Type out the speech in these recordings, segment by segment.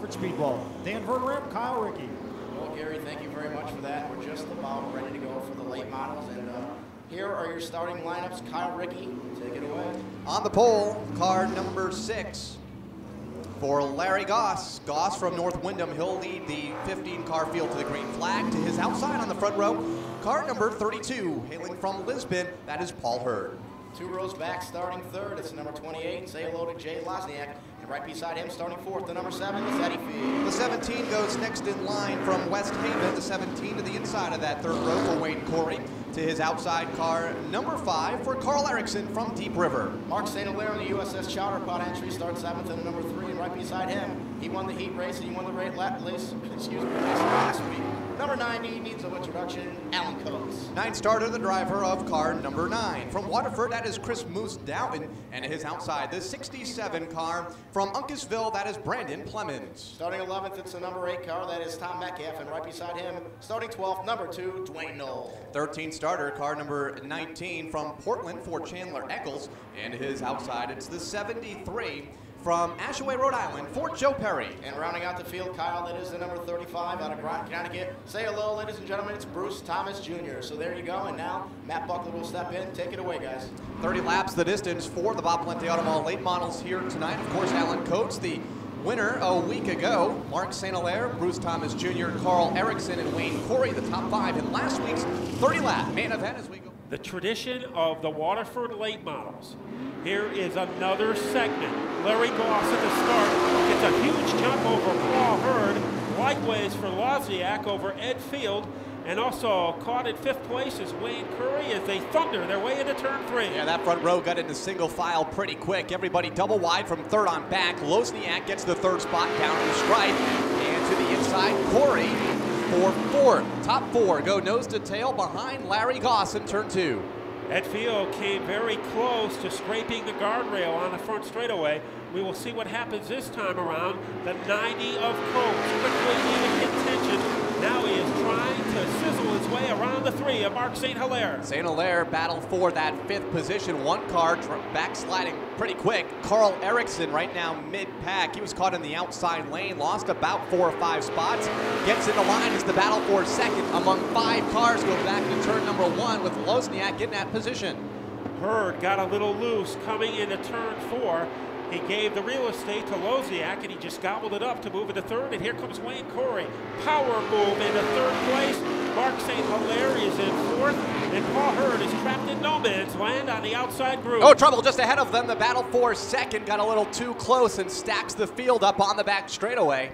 Waterford Speedbowl. Dan Verderame, Kyle Rickey. Well, Gary, thank you very much for that. We're just about ready to go for the late models. And uh, here are your starting lineups. Kyle Rickey, take it away. On the pole, car number six for Larry Goss. Goss from North Windham. He'll lead the 15 car field to the green flag. To his outside on the front row, car number 32, hailing from Lisbon, that is Paul Hurd. Two rows back, starting third, it's number 28. Say hello to Jay Lozniak. Right beside him, starting fourth, the number seven is Eddie Field. The 17 goes next in line from West Haven. The 17 to the inside of that third row for Wayne Corey. To his outside car, number five for Carl Eriksson from Deep River. Mark St. Hilaire in the USS Chowder Pod entry starts seventh and the number three. And right beside him, he won the heat race and he won the race, excuse me, race last week. Number 90 needs no introduction, Alan Coates. Nine starter, the driver of car number nine. From Waterford, that is Chris Moose Dowden. And his outside, the 67 car. From Uncasville, that is Brandon Plemons. Starting 11th, it's the number eight car, that is Tom Metcalf. And right beside him, starting 12th, number two, Dwayne Knoll. 13 starter, car number 19 from Portland for Chandler Eccles. And his outside, it's the 73 from Ashaway, Rhode Island, Fort Joe Perry. And rounding out the field, Kyle, that is the number 35 out of Groton, Connecticut. Say hello, ladies and gentlemen, it's Bruce Thomas Jr. So there you go, and now Matt Buckler will step in. Take it away, guys. 30 laps the distance for the Bob Valente Automall late models here tonight. Of course, Alan Coates, the winner a week ago. Mark St. Hilaire, Bruce Thomas Jr., Carl Eriksson, and Wayne Corey, the top five in last week's 30 lap main event as we go. The tradition of the Waterford late models. Here is another segment. Larry Goss at the start gets a huge jump over Paul Hurd. Likewise for Lozniak over Ed Field. And also caught in fifth place is Wayne Corey as they thunder their way into turn three. Yeah, that front row got into single file pretty quick. Everybody double wide from third on back. Lozniak gets the third spot down the stripe. And to the inside, Corey for fourth. Top four go nose to tail behind Larry Goss in turn two. Ed Field came very close to scraping the guardrail on the front straightaway. We will see what happens this time around. The 90 of Coates quickly leaving contention. Now he is trying to sizzle his way around the three of Mark St. Hilaire. St. Hilaire battled for that fifth position. One car backsliding pretty quick. Carl Eriksson right now mid-pack. He was caught in the outside lane, lost about four or five spots. Gets in the line as the battle for second among five cars go back to turn number one with Lozniak in that position. Hurd got a little loose coming into turn four. He gave the real estate to Lozniak, and he just gobbled it up to move into third. And here comes Wayne Corey. Power move into third place. Mark St. Hilaire is in fourth, and Paul Hurd is trapped in no man's land on the outside group. Oh, trouble just ahead of them. The battle for second got a little too close and stacks the field up on the back straightaway.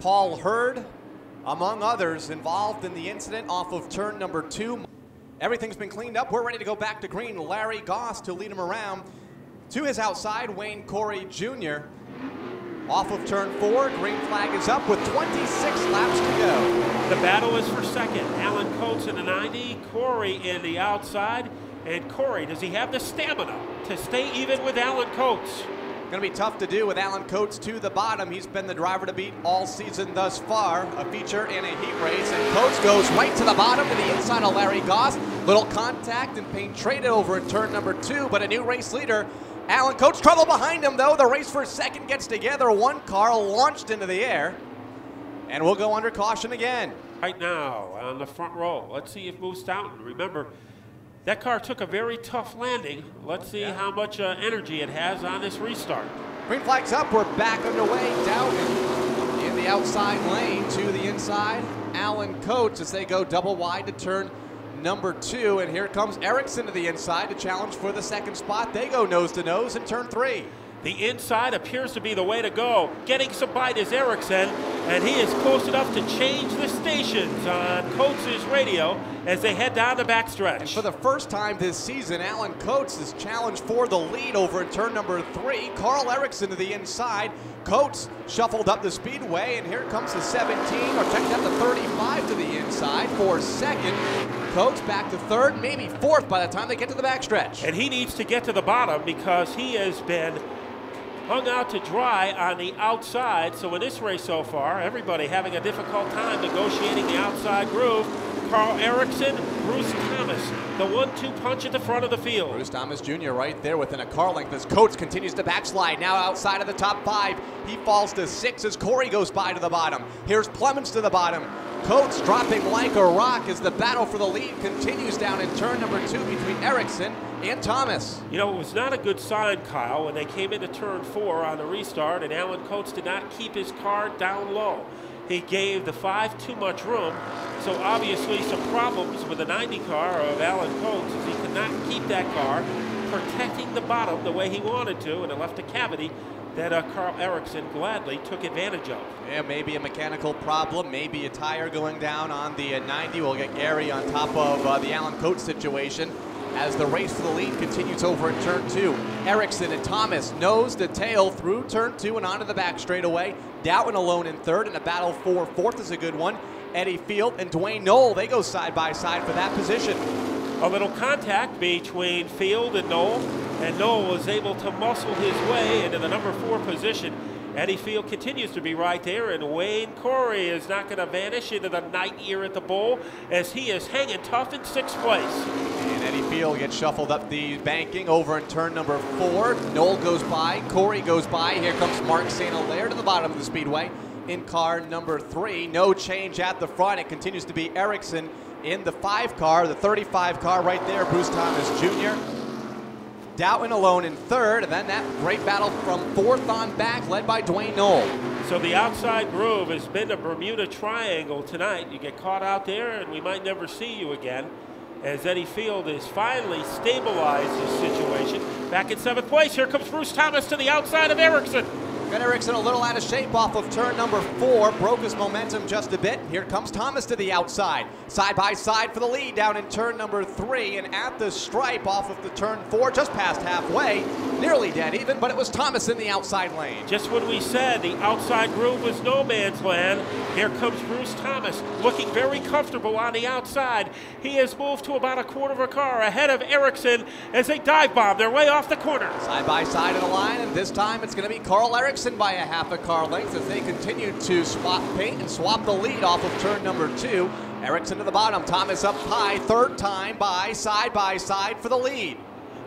Paul Hurd, among others, involved in the incident off of turn number two. Everything's been cleaned up. We're ready to go back to green. Larry Goss to lead him around. To his outside, Wayne Corey Jr. Off of turn four, green flag is up with 26 laps to go. The battle is for second. Alan Coates in the 90, Corey in the outside. And Corey, does he have the stamina to stay even with Alan Coates? Going to be tough to do with Alan Coates to the bottom. He's been the driver to beat all season thus far. A feature in a heat race, and Coates goes right to the bottom to the inside of Larry Goss. Little contact and paint traded over in turn number two, but a new race leader Alan Coates trouble behind him though. The race for second gets together. One car launched into the air. And we'll go under caution again. Right now on the front row. Let's see if Moose Dowden. Remember, that car took a very tough landing. Let's see yeah. how much uh, energy it has on this restart. Green flag's up. We're back underway. Dowden in the outside lane to the inside. Alan Coates as they go double wide to turn number two. And here comes Eriksson to the inside to challenge for the second spot. They go nose to nose in turn three. The inside appears to be the way to go. Getting some bite is Eriksson, and he is close enough to change the stations on Coates' radio as they head down the backstretch. And for the first time this season, Alan Coates is challenged for the lead over in turn number three. Carl Eriksson to the inside. Coates shuffled up the speedway, and here comes the 17, or checked out the 35 to the inside for second. Coates back to third, maybe fourth by the time they get to the backstretch. And he needs to get to the bottom because he has been hung out to dry on the outside. So in this race so far, everybody having a difficult time negotiating the outside groove. Carl Eriksson, Bruce Thomas the one-two punch at the front of the field. Bruce Thomas Jr. right there within a car length as Coates continues to backslide. Now outside of the top five. He falls to six as Corey goes by to the bottom. Here's Plemons to the bottom. Coates dropping like a rock as the battle for the lead continues down in turn number two between Eriksson and Thomas. You know, it was not a good sign, Kyle, when they came into turn four on the restart, and Alan Coates did not keep his car down low. He gave the five too much room, so obviously some problems with the 90 car of Alan Coates as he could not keep that car protecting the bottom the way he wanted to, and it left a cavity that uh, Carl Eriksson gladly took advantage of. Yeah, maybe a mechanical problem, maybe a tire going down on the uh, 90. We'll get Gary on top of uh, the Alan Coates situation as the race for the lead continues over in turn two. Eriksson and Thomas nose to tail through turn two and onto the back straightaway. Dowden alone in third, and a battle for fourth is a good one. Eddie Field and Dwayne Knoll, they go side by side for that position. A little contact between Field and Knoll, and Knoll was able to muscle his way into the number four position. Eddie Field continues to be right there, and Wayne Corey is not going to vanish into the night here at the bowl as he is hanging tough in sixth place. And Eddie Field gets shuffled up the banking over in turn number four. Knoll goes by, Corey goes by. Here comes Mark St. Hilaire to the bottom of the speedway in car number three. No change at the front. It continues to be Eriksson in the five car, the 35 car right there, Bruce Thomas Jr. Dowden alone in third, and then that great battle from fourth on back, led by Dwayne Knoll. So the outside groove has been a Bermuda Triangle tonight. You get caught out there, and we might never see you again. As Eddie Field has finally stabilized his situation. Back in seventh place, here comes Bruce Thomas to the outside of Eriksson. Ben Eriksson a little out of shape off of turn number four, broke his momentum just a bit. Here comes Thomas to the outside, side by side for the lead down in turn number three, and at the stripe off of the turn four, just past halfway, nearly dead even, but it was Thomas in the outside lane. Just what we said the outside groove was no man's land, here comes Bruce Thomas, looking very comfortable on the outside. He has moved to about a quarter of a car ahead of Eriksson as they dive bomb their way off the corner. Side by side in the line, and this time it's going to be Carl Eriksson by a half a car length as they continue to swap paint and swap the lead off of turn number two. Eriksson to the bottom, Thomas up high, third time by side by side for the lead.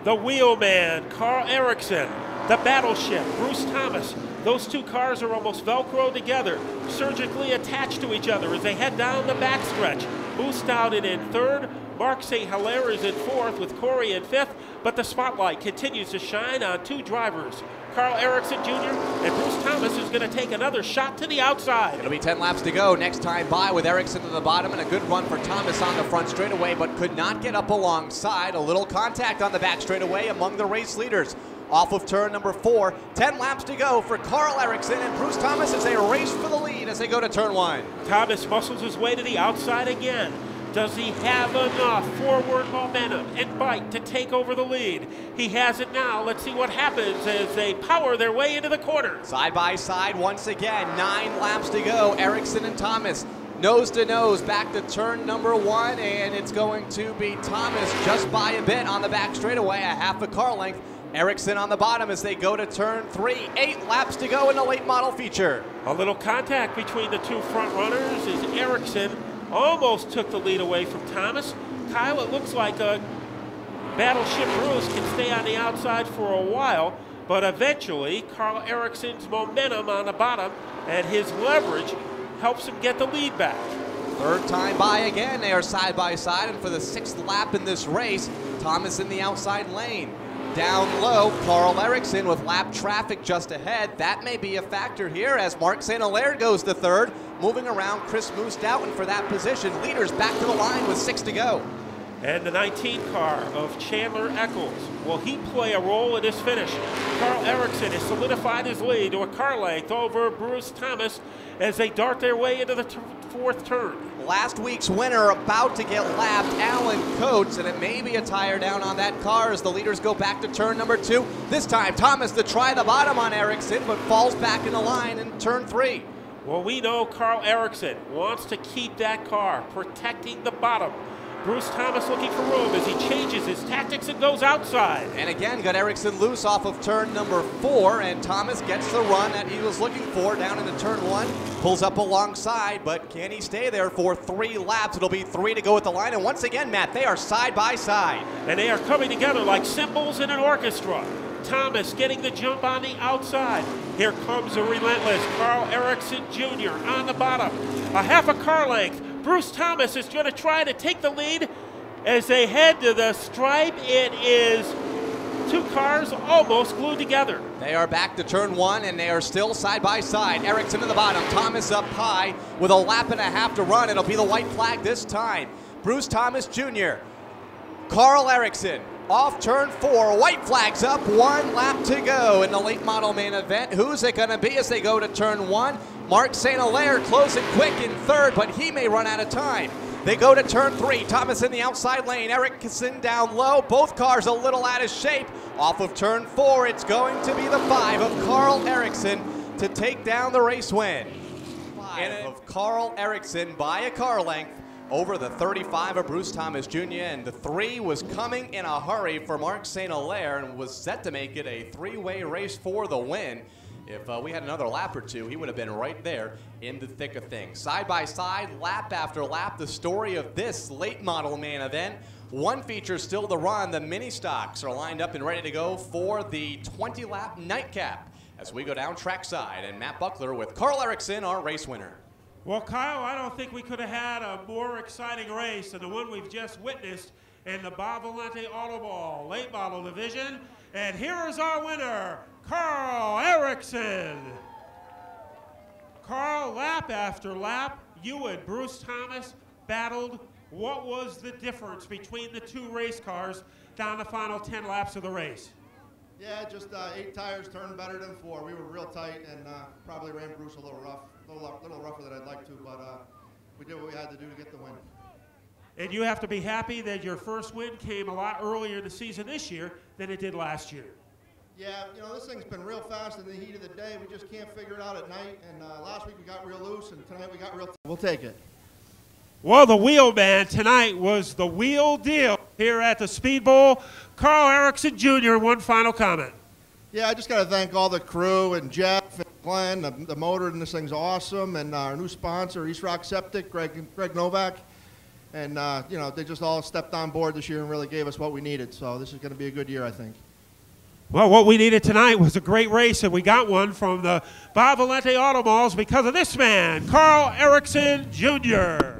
The wheelman, Carl Eriksson, the battleship, Bruce Thomas. Those two cars are almost Velcro together, surgically attached to each other as they head down the backstretch. Bruce Dowden in third, Mark St. Hilaire is in fourth with Corey in fifth, but the spotlight continues to shine on two drivers, Carl Eriksson Jr. and Bruce Thomas is going to take another shot to the outside. It'll be 10 laps to go. Next time by with Eriksson to the bottom and a good run for Thomas on the front straightaway, but could not get up alongside. A little contact on the back straightaway among the race leaders. Off of turn number four, 10 laps to go for Carl Eriksson and Bruce Thomas as they race for the lead as they go to turn one. Thomas muscles his way to the outside again. Does he have enough forward momentum and bite to take over the lead? He has it now. Let's see what happens as they power their way into the corner. Side by side once again. Nine laps to go. Eriksson and Thomas nose to nose back to turn number one, and it's going to be Thomas just by a bit on the back straightaway, a half a car length. Eriksson on the bottom as they go to turn three. Eight laps to go in the late model feature. A little contact between the two front runners is Eriksson almost took the lead away from Thomas. Kyle, it looks like a Battleship Bruce can stay on the outside for a while, but eventually Carl Eriksson's momentum on the bottom and his leverage helps him get the lead back. Third time by again. They are side by side, and for the sixth lap in this race, Thomas in the outside lane. Down low, Carl Eriksson with lap traffic just ahead. That may be a factor here as Mark St. Hilaire goes to third, moving around Chris Moose Dowden for that position. Leaders back to the line with six to go. And the 19 car of Chandler Eccles. Will he play a role in this finish? Carl Eriksson has solidified his lead to a car length over Bruce Thomas as they dart their way into the fourth turn. Last week's winner about to get lapped, Alan Coates, and it may be a tire down on that car as the leaders go back to turn number two. This time, Thomas to try the bottom on Eriksson, but falls back in the line in turn three. Well, we know Carl Eriksson wants to keep that car, protecting the bottom Bruce Thomas looking for room as he changes his tactics and goes outside. And again, got Eriksson loose off of turn number four, and Thomas gets the run that he was looking for down into turn one. Pulls up alongside, but can he stay there for three laps? It'll be three to go at the line. And once again, Matt, they are side by side. And they are coming together like cymbals in an orchestra. Thomas getting the jump on the outside. Here comes a relentless Carl Eriksson Jr. on the bottom. A half a car length. Bruce Thomas is going to try to take the lead as they head to the stripe. It is two cars almost glued together. They are back to turn one, and they are still side by side. Eriksson in the bottom, Thomas up high with a lap and a half to run. It'll be the white flag this time. Bruce Thomas Jr., Carl Eriksson off turn four. White flags up, one lap to go in the late model main event. Who's it going to be as they go to turn one? Mark St. Hilaire closing quick in third, but he may run out of time. They go to turn three. Thomas in the outside lane. Eriksson down low. Both cars a little out of shape. Off of turn four, it's going to be the five of Carl Eriksson to take down the race win. Five of Carl Eriksson by a car length over the 35 of Bruce Thomas Jr. And the three was coming in a hurry for Mark St. Hilaire and was set to make it a three-way race for the win. If uh, we had another lap or two, he would have been right there in the thick of things. Side by side, lap after lap, the story of this late model man event. One feature still to run. The mini stocks are lined up and ready to go for the 20 lap nightcap as we go down trackside. And Matt Buckler with Carl Eriksson, our race winner. Well, Kyle, I don't think we could have had a more exciting race than the one we've just witnessed in the Bob Valente Automall late model division. And here is our winner, Carl Eriksson. Carl, lap after lap, you and Bruce Thomas battled. What was the difference between the two race cars down the final 10 laps of the race? Yeah, just uh, eight tires turned better than four. We were real tight and uh, probably ran Bruce a little rough, a little, little rougher than I'd like to, but uh, we did what we had to do to get the win. And you have to be happy that your first win came a lot earlier in the season this year than it did last year. Yeah, you know, this thing's been real fast in the heat of the day. We just can't figure it out at night. And uh, last week we got real loose, and tonight we got real. we'll take it. Well, the wheel man tonight was the wheel deal here at the Speed Bowl. Carl Eriksson Jr., one final comment. Yeah, I just got to thank all the crew and Jeff and Glenn. The, the motor in this thing's awesome. And our new sponsor, East Rock Septic, Greg, Greg Novak. And, uh, you know, they just all stepped on board this year and really gave us what we needed. So this is going to be a good year, I think. Well, what we needed tonight was a great race, and we got one from the Bob Valente Automalls because of this man, Carl Eriksson Jr.